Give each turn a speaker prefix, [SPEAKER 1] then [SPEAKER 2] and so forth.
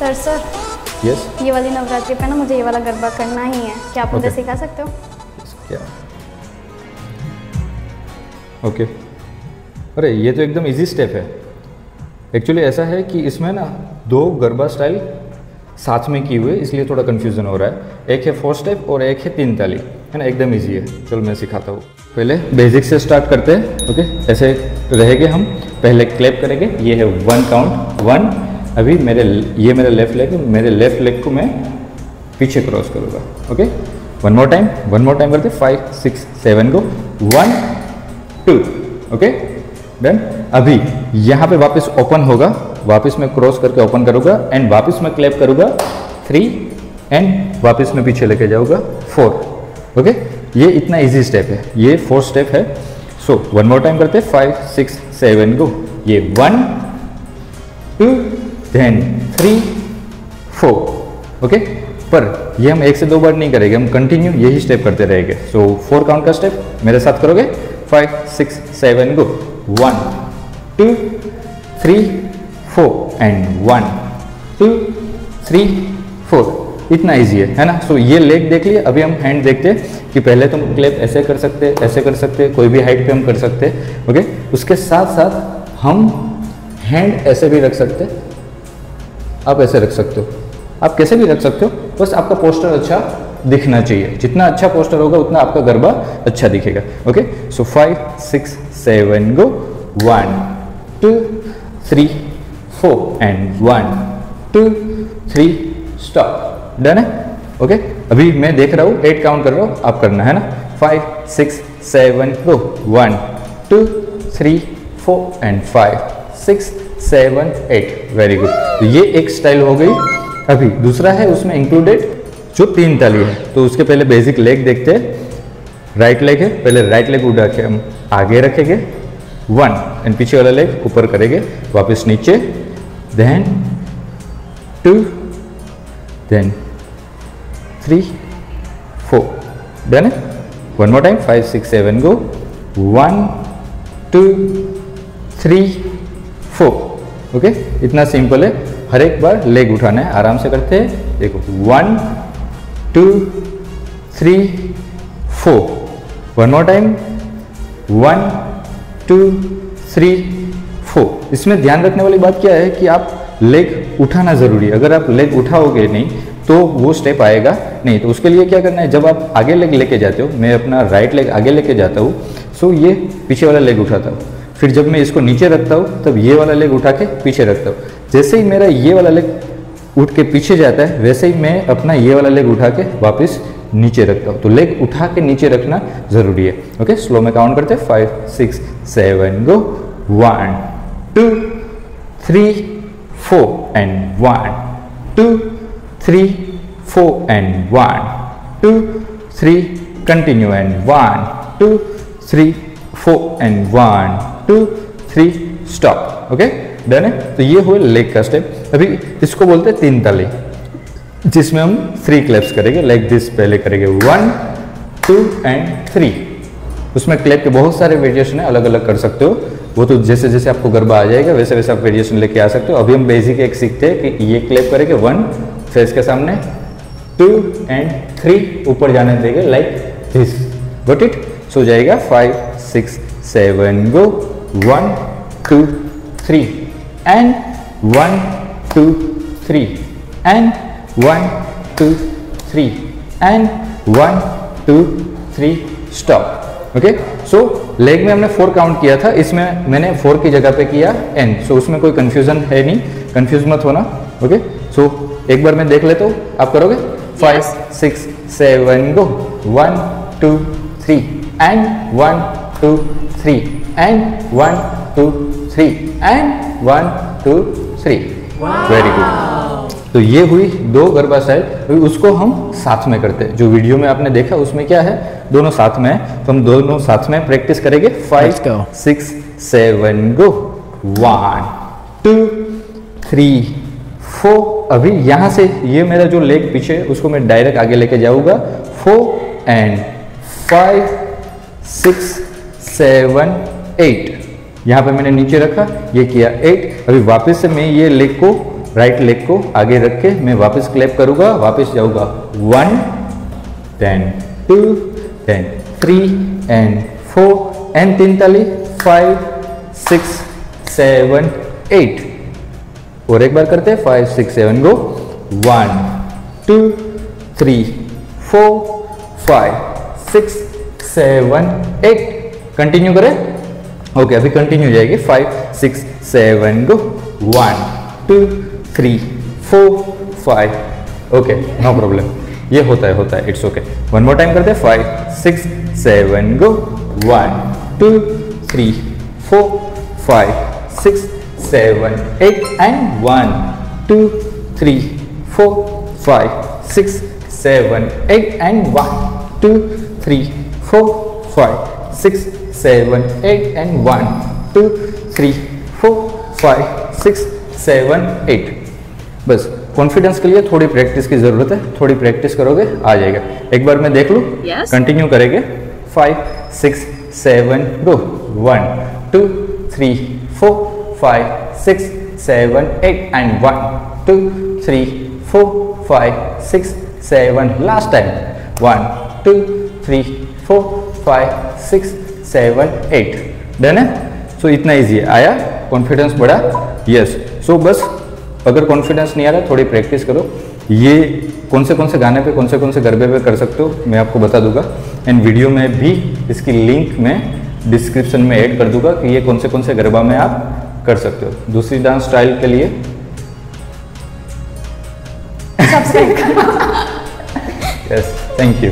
[SPEAKER 1] Sir sir.
[SPEAKER 2] Yes
[SPEAKER 1] ये वाली नवरात्रि पे ना मुझे ये वाला गरबा करना ही है। क्या आप मुझे
[SPEAKER 2] Okay.
[SPEAKER 1] सिखा सकते हो?
[SPEAKER 2] क्या? Okay okay. अरे ये तो एकदम इजी स्टेप है। एक्चुअली ऐसा है कि इसमें ना दो गरबा स्टाइल साथ में की हुई है इसलिए थोड़ा कन्फ्यूज़न हो रहा है। एक है फोर स्टेप और एक है तीन ताली है ना? एकदम इजी है। चलो मैं सिखाता हूँ। पहले बेसिक से स्टार्ट करते हैं ओके ऐसे रहेंगे हम। पहले क्लैप करेंगे। ये है वन काउंट वन अभी मेरे ये मेरा लेफ़्ट लेग मेरे लेफ़्ट लेग को मैं पीछे क्रॉस करूँगा okay one more time one more time करते फाइव सिक्स सेवन को वन टू ओके डन अभी यहाँ पे वापस ओपन होगा, वापस मैं क्रॉस करके ओपन करूँगा एंड वापस मैं क्लैप करूँगा थ्री एंड वापस मैं पीछे लेके जाऊँगा फोर ओके ये इतना इजी स्टेप है, ये फोर स्टेप है। सो वन मोर टाइम करते फाइव सिक्स सेवन गो ये one two then three four okay पर ये हम एक से दो बार नहीं करेंगे हम कंटिन्यू यही स्टेप करते रहेंगे। सो फोर काउंट का स्टेप मेरे साथ करोगे? Five six seven go one two three four and one two three four इतना इजी है है ना? सो so, ये लेग देख लिए अभी हम हैंड देखते हैं कि पहले तुम क्लेप ऐसे कर सकते ऐसे कर सकते कोई भी हाइट पे हम कर सकते ओके उसके साथ साथ हम हैंड ऐसे भी रख सकते आप ऐसे रख सकते हो। आप कैसे भी रख सकते हो, बस आपका पोस्टर अच्छा दिखना चाहिए। जितना अच्छा पोस्टर होगा, उतना आपका गरबा अच्छा दिखेगा। Okay so five six seven go one two three four and one two three stop done है? Okay okay? अभी मैं देख रहा हूँ एट काउंट कर रहा हूँ, आप करना, है ना? Five six seven go one two three four and five six seven eight. Very good तो ये एक स्टाइल हो गई। अभी दूसरा है, उसमें इंक्लूडेड जो तीन ताली है। तो उसके पहले बेसिक लेग देखते हैं। राइट लेग है। पहले राइट लेग उड़ा के हम आगे रखेंगे। वन एंड पीछे वाला लेग ऊपर करेंगे। वापस नीचे। Then two then three four done one more time five six seven go one two three four okay इतना सिंपल है। हर एक बार लेग उठाना है। आराम से करते हैं। देखो one two three four one more time one two three four इसमें ध्यान रखने वाली बात क्या है कि आप लेग उठाना ज़रूरी है। अगर आप लेग उठाओगे नहीं तो वो स्टेप आएगा नहीं। तो उसके लिए क्या करना है? जब आप आगे लेग लेके जाते हो, मैं अपना राइट लेग आगे लेके जाता हूँ। सो ये पीछे वाला लेग उठाता हूँ। फिर जब मैं इसको नीचे रखता हूँ, तब ये वाला लेग उठा के पीछे रखता हूँ। जैसे ही मेरा ये वाला लेग उठ के पीछे जाता है, वैसे ही मैं अपना ये वाला लेग उठा के वापस नीचे रखता हूँ। तो लेग उठा के नीचे रखना ज़रूरी है। ओके स्लो में काउंट करते हैं। Five six seven go one two three four and one two three four and one two three continue and one two three four and one two three stop okay done है तो ये हुए leg का step अभी इसको बोलते हैं तीन ताली, जिसमें हम थ्री क्लैप्स करेंगे लाइक दिस पहले करेंगे वन टू एंड थ्री उसमें क्लैप के बहुत सारे वेरिएशन है अलग अलग कर सकते हो। वो तो जैसे जैसे आपको गरबा आ जाएगा वैसे वैसे आप वेरिएशन लेके आ सकते हो। अभी हम बेसिक एक सीखते हैं कि ये क्लैप करेंगे वन फेस के सामने टू एंड थ्री ऊपर जाने देंगे like this got it so जाएगा five six seven go one two three and one two three and one two three and one two three stop okay so leg में हमने four count किया था. इसमें मैंने फोर की जगह पे किया एन सो so, उसमें कोई कंफ्यूजन है नहीं. कंफ्यूज मत होना. Okay okay? सो so, एक बार मैं देख लेता हूँ. आप करोगे? Five six seven go one two three and one two three and one two three and one two three very good तो ये हुई दो गरबा स्टाइल उसको हम साथ में करते हैं। जो वीडियो में आपने देखा उसमें क्या है? दोनों साथ में है। तो हम दोनों साथ में प्रैक्टिस करेंगे। Five. Six seven go one two three four अभी यहाँ से ये मेरा जो लेग पीछे है उसको मैं डायरेक्ट आगे लेके जाऊँगा। Four and five six seven eight यहाँ पे मैंने नीचे रखा, ये किया एट अभी वापस से मैं ये लेग को राइट लेग को आगे रख के मैं वापस क्लैप करूँगा, वापस जाऊँगा. One then two then three and four and तीन ताली फाइव सिक्स सेवन एट और एक बार करते हैं five six seven go one two three four five six seven eight continue करें. ओके अभी कंटिन्यू जाएगी. Five six seven go one two three four five okay no problem ये होता है होता है. It's okay one more time करते हैं. Five six seven go one two three four five six seven eight and one two three four five six seven eight and one two three four five six seven eight and one two three four five six seven eight बस confidence के लिए थोड़ी practice की ज़रूरत है थोड़ी practice करोगे आ जाएगा। एक बार मैं देख लूँ?
[SPEAKER 3] Yes.
[SPEAKER 2] कंटिन्यू करेंगे। Five six seven go one two three four five six seven eight and one two three four five six seven last time one two three four five six seven eight done है? So so, इतना easy है। आया? Confidence बढ़ा? Yes yes. सो so, बस अगर confidence नहीं आ रहा थोड़ी प्रैक्टिस करो। ये कौन से कौन से गाने पे कौन से कौन से गरबे पे कर सकते हो मैं आपको बता दूँगा। एंड वीडियो में भी इसकी लिंक मैं डिस्क्रिप्शन में ऐड कर दूँगा कि ये कौन से कौन से गरबा में आप कर सकते हो। दूसरी डांस स्टाइल के लिए। Yes thank you